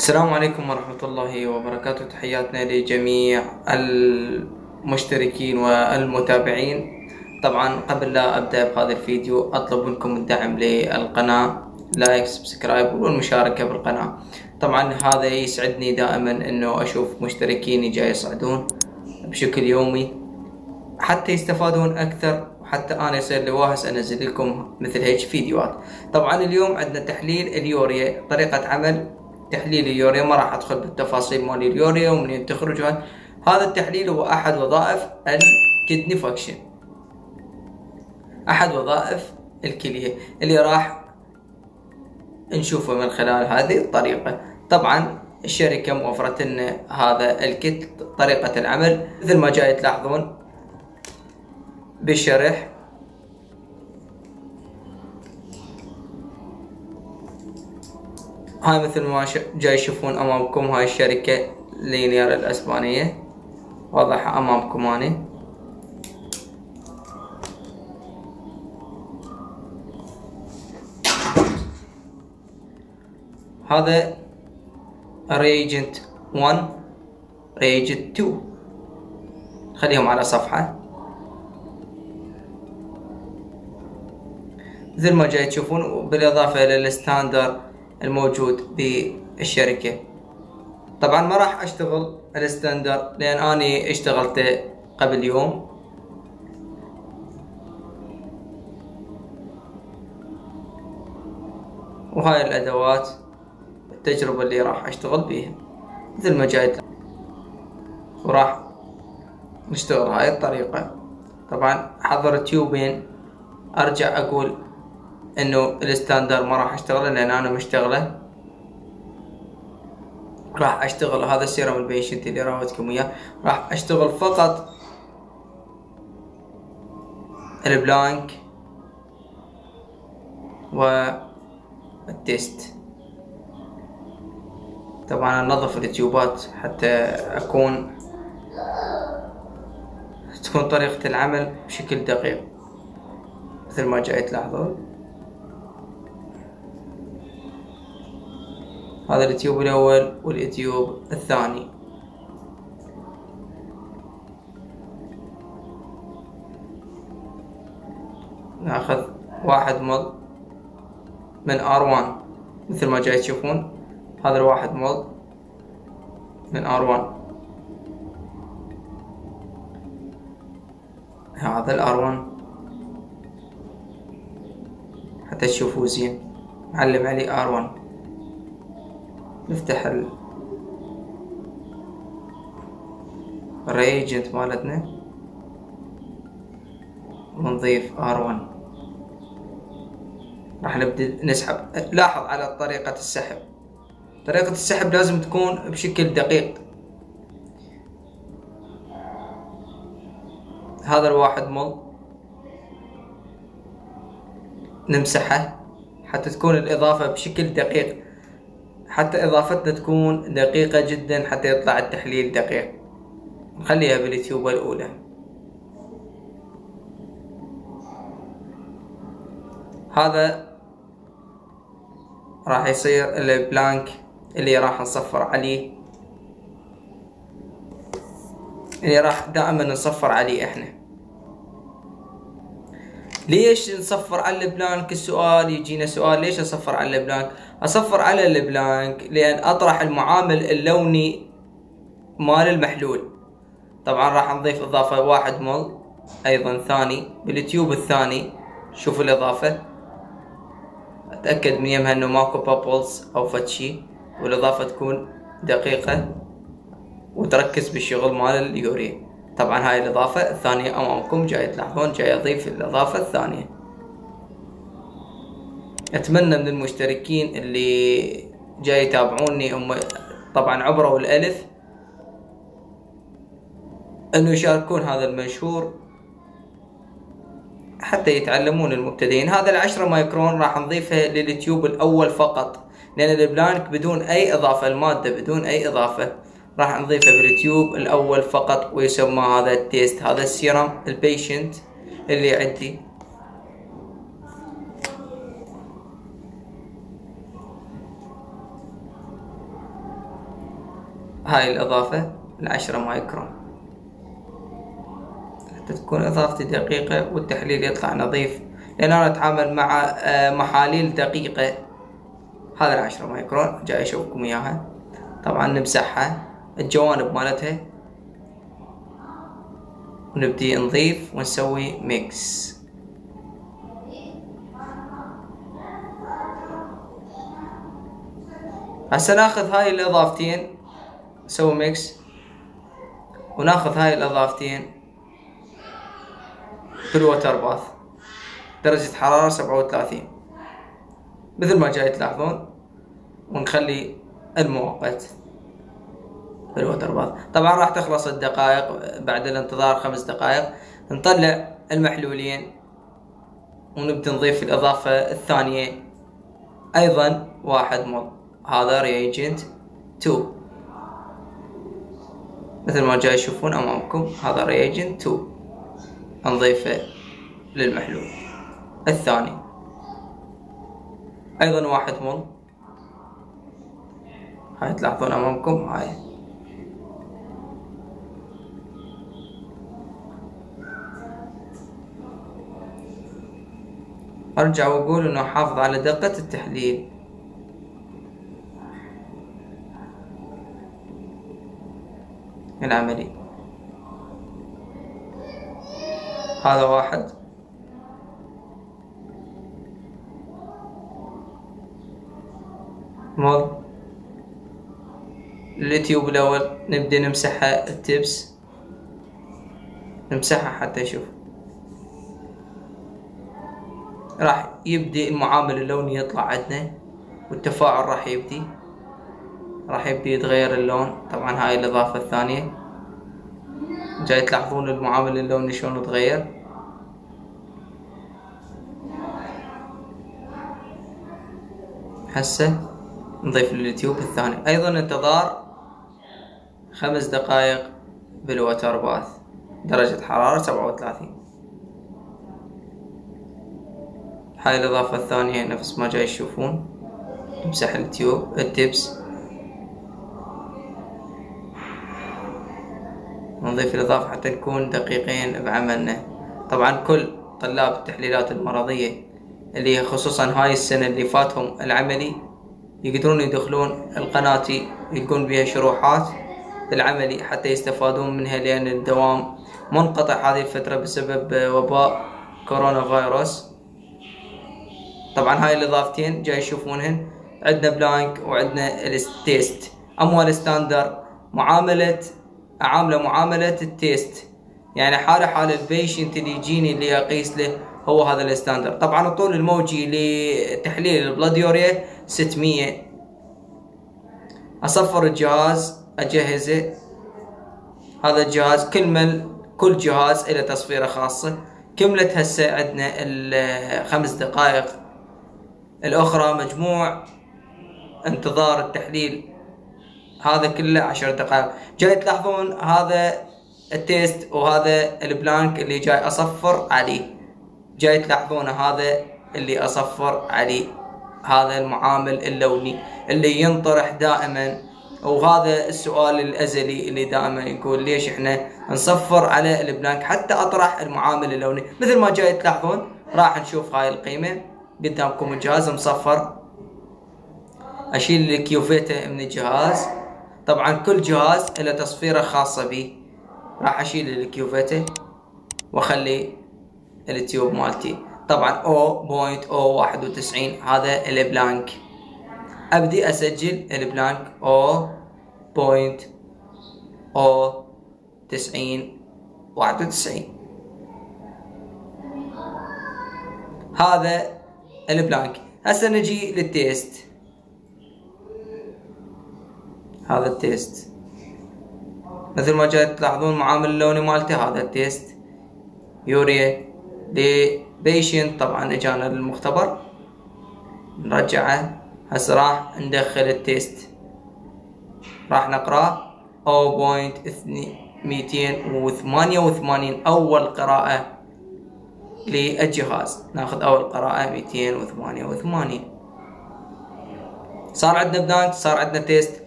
السلام عليكم ورحمة الله وبركاته. تحياتنا لجميع المشتركين والمتابعين. طبعا قبل لا أبدأ بهذا الفيديو أطلب منكم الدعم للقناة like subscribe والمشاركة بالقناة. طبعا هذا يسعدني دائما إنه أشوف مشتركين جاي يصعدون بشكل يومي. حتى يستفادون أكثر وحتى أنا يصير لي واهس أنزل لكم مثل هيك فيديوهات. طبعا اليوم عندنا تحليل اليوريا طريقة عمل تحليل اليوريا ما راح أدخل بالتفاصيل مال اليوريا ومنين تخرج هذا التحليل هو أحد وظائف ال kidney function. أحد وظائف الكلية اللي راح نشوفه من خلال هذه الطريقة. طبعا الشركة موفرة لنا هذا ال kit طريقة العمل. مثل ما جاي تلاحظون بالشرح هاي مثل ما جاي تشوفون أمامكم هاي الشركة لينير الأسبانية. واضحة أمامكم اني هذا reagent 1 reagent 2 خليهم على صفحة. مثل ما جاي تشوفون بالإضافة إلى ال standard الموجود بالشركة. طبعا ما راح أشتغل ال standard لأن أني اشتغلته قبل يوم. وهاي الأدوات التجربة اللي راح أشتغل بيها مثل ما جايت. وراح نشتغل هاي الطريقة. طبعا حضر tube ين أرجع أقول إنه ال standard ما راح أشتغله لأن أنا مشتغله. راح أشتغل هذا ال serum ال patient اللي راوتكم إياه راح أشتغل فقط ال blank والتيست طبعا أنظف التيوبات حتى أكون تكون طريقة العمل بشكل دقيق مثل ما جاي تلاحظون هذا التيوب الأول والتيوب الثاني. ناخذ واحد مض من R1 مثل ما جاي تشوفون. هذا الواحد مول من R1 هذا ال R1 حتى تشوفوه زين. معلم عليه R1 نفتح ال الريجنت مالتنا. ونضيف R1 راح نبدأ نسحب. لاحظ على طريقة السحب. طريقة السحب لازم تكون بشكل دقيق. هذا الواحد مل نمسحه حتى تكون الإضافة بشكل دقيق. حتى إضافتنا تكون دقيقة جدا حتى يطلع التحليل دقيق. نخليها بال tube الأولى. هذا راح يصير ال blank اللي راح نصفر عليه. اللي راح دائما نصفر عليه إحنا. ليش نصفر على ال blank السؤال؟ يجينا سؤال ليش أصفر على ال blank؟ أصفر على ال blank لأن أطرح المعامل اللوني مال المحلول. طبعا راح نضيف إضافة واحد مل أيضا ثاني بال tube الثاني. شوف الإضافة. أتأكد من يمها إنه ماكو bubbles أو فد شي والإضافة تكون دقيقة. وتركز بالشغل مال اليوريا. طبعا هاي الإضافة الثانية أمامكم جاي تلاحظون جاي أضيف الإضافة الثانية. أتمنى من المشتركين اللي جاي يتابعوني هم طبعا عبروا الألف أنه يشاركون هذا المنشور حتى يتعلمون المبتدئين. هذا العشرة مايكرون راح نضيفها لل tube الأول فقط لأن ال blank بدون أي إضافة المادة بدون أي إضافة. راح نضيفه بال tube. الأول فقط ويسمى هذا ال test. هذا ال serum ال patient اللي عندي. هاي الإضافة العشرة مايكرون. حتى تكون إضافتي دقيقة والتحليل يطلع نظيف. لأن أنا أتعامل مع آه، محاليل دقيقة. هذا العشرة مايكرون جاي أشوفكم إياها. طبعا نمسحها. الجوانب مالتها. ونبدي نضيف ونسوي mix هسه ناخذ هاي الإضافتين نسوي mix وناخذ هاي الإضافتين. بال water bath درجة حرارة سبعة وثلاثين. مثل ما جاي تلاحظون ونخلي المؤقت. بالوتر باث طبعا راح تخلص الدقائق بعد الانتظار خمس دقائق. نطلع المحلولين ونبدأ نضيف الإضافة الثانية. أيضا واحد مض. هذا reagent 2 مثل ما جاي تشوفون أمامكم هذا reagent 2 نضيفه للمحلول. الثاني. أيضا واحد مض. هاي تلاحظون أمامكم؟ هاي. أرجع وأقول إنه حافظ على دقة التحليل. العملي. هذا واحد. مض اليوتيوب الأول. نبدأ نمسحها التبس. نمسحها حتى يشوف. راح يبدي المعامل اللوني يطلع عندنا والتفاعل راح يبدي. راح يبدي يتغير اللون. طبعا هاي الإضافة الثانية. جاي تلاحظون المعامل اللوني شلون تغير هسه نضيف اليوتيوب الثاني. أيضا انتظار خمس دقائق بالوتر باث. درجة حرارة سبعة وثلاثين. هاي الإضافة الثانية نفس ما جاي تشوفون نمسح التيوب التبس. نضيف الإضافة حتى نكون دقيقين بعملنا. طبعا كل طلاب التحليلات المرضية اللي خصوصا هاي السنة اللي فاتهم العملي يقدرون يدخلون القناة يلقون بها شروحات العملي حتى يستفادون منها لأن الدوام منقطع هذه الفترة بسبب وباء كورونا فيروس. طبعا هاي الإضافتين جاي يشوفونهن. عندنا blank وعندنا ال test اما ال standard معاملة عاملة معاملة ال test يعني حاله حال ال patient اللي يجيني اللي اقيس له هو هذا ال standard طبعا الطول الموجي لتحليل ال blood urea 600 أصفر الجهاز أجهزة. هذا الجهاز كل مل كل جهاز له تصفيره خاصة. كملت هسه عندنا الخمس دقائق. الأخرى مجموع انتظار التحليل. هذا كله عشر دقائق. جاي تلاحظون هذا ال test وهذا ال blank اللي جاي أصفر عليه. جاي تلاحظون هذا اللي أصفر عليه. هذا المعامل اللوني اللي ينطرح دائما. وهذا السؤال الأزلي اللي دائما يقول ليش إحنا نصفر على ال blank حتى أطرح المعامل اللوني. مثل ما جاي تلاحظون راح نشوف هاي القيمة. قدامكم الجهاز مصفر أشيل ال cuvette من الجهاز. طبعا كل جهاز له تصفيره خاصة به. راح أشيل ال cuvette وأخلي ال tube مالتي. طبعا O point O واحد وتسعين هذا ال blank. أبدي أسجل ال blank O point O تسعين واحد وتسعين. هذا ال blank هسه نجي لل test هذا ال test مثل ما جاي تلاحظون معامل اللوني مالته هذا ال test يوريا ل patient طبعا اجانا للمختبر نرجعه هسه راح ندخل ال test راح نقراه 0.288 اول قراءة للجهاز. ناخذ أول قراءة 288 صار عندنا blank صار عندنا test.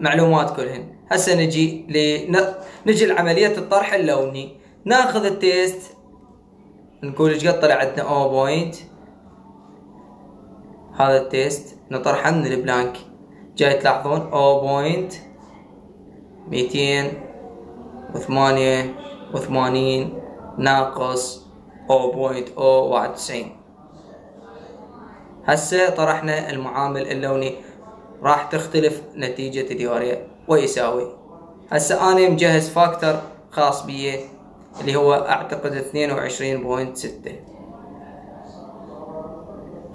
معلومات كلهن. هسه نجي ل نجي لعملية الطرح اللوني. ناخذ ال test. نقول إيش قد طلع عندنا؟ O point. هذا ال test. نطرحه من ال blank. جاي تلاحظون؟ O point. ميتين وثمانية وثمانين. ناقص O point O واحد وتسعين هسه طرحنا المعامل اللوني. راح تختلف نتيجة اليوريا ويساوي. هسه أنا مجهز factor خاص بيه اللي هو أعتقد اثنين وعشرين point ستة.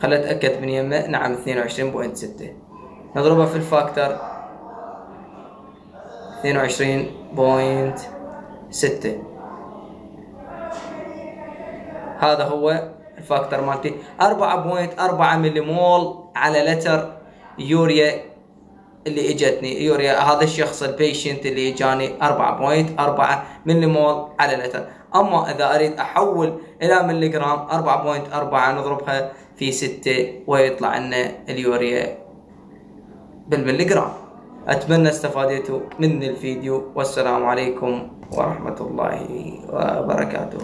خل أتأكد من يمه. نعم اثنين وعشرين point ستة. نضربها في point ستة. هذا هو ال factor multi. أربعة point أربعة ملي مول على لتر يوريا اللي إجتني. يوريا هذا الشخص ال patient اللي اجاني 4.4 ملي مول على لتر. أما إذا أريد أحول إلى ملي جرام 4.4 نضربها في 6 ويطلع لنا اليوريا بالملي جرام أتمنى استفادتوا من الفيديو. والسلام عليكم ورحمة الله وبركاته.